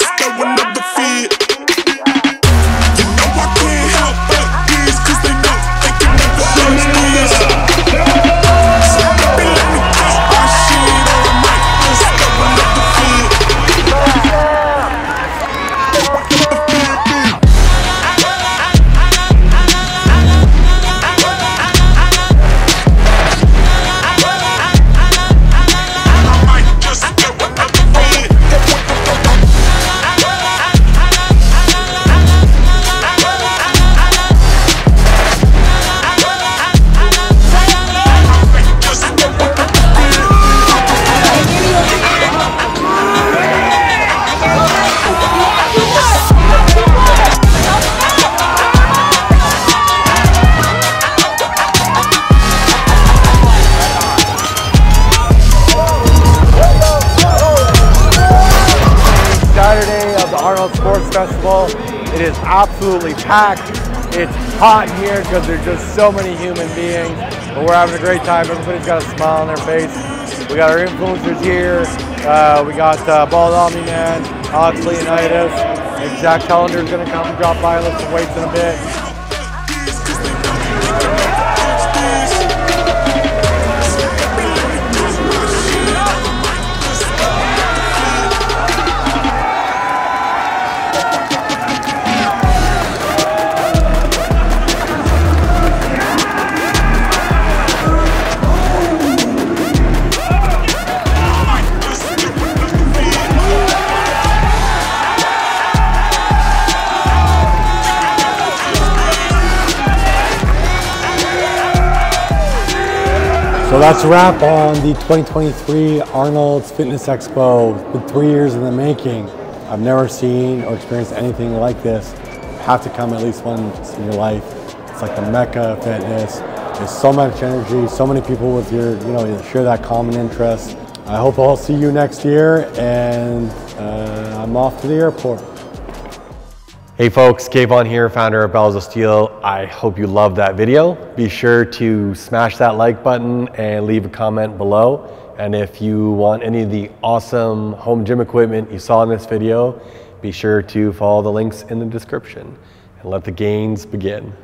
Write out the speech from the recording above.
Throwing up absolutely packed. It's hot here because there's just so many human beings, but we're having a great time. Everybody's got a smile on their face. We got our influencers here. Uh, we got uh, Omni Man, Alex Leonidas, and Zach is going to come and drop by and some weights in a bit. So that's a wrap on the 2023 Arnold's Fitness Expo. It's been three years in the making. I've never seen or experienced anything like this. You have to come at least once in your life. It's like the mecca of fitness. There's so much energy, so many people with your, you know, share that common interest. I hope I'll see you next year and uh, I'm off to the airport. Hey folks, Kayvon here, founder of Bells of Steel. I hope you loved that video. Be sure to smash that like button and leave a comment below. And if you want any of the awesome home gym equipment you saw in this video, be sure to follow the links in the description and let the gains begin.